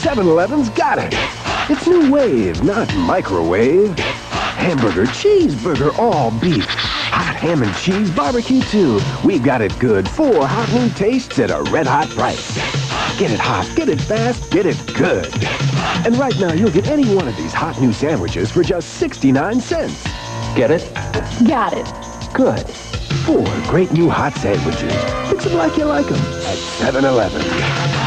7-Eleven's got it. It's new wave, not microwave. Hamburger, cheeseburger, all beef. Hot ham and cheese barbecue too. We've got it good. Four hot new tastes at a red hot price. Get it hot, get it fast, get it good. And right now you'll get any one of these hot new sandwiches for just 69 cents. Get it? Got it. Good. Four great new hot sandwiches. Fix them like you like them at 7-Eleven.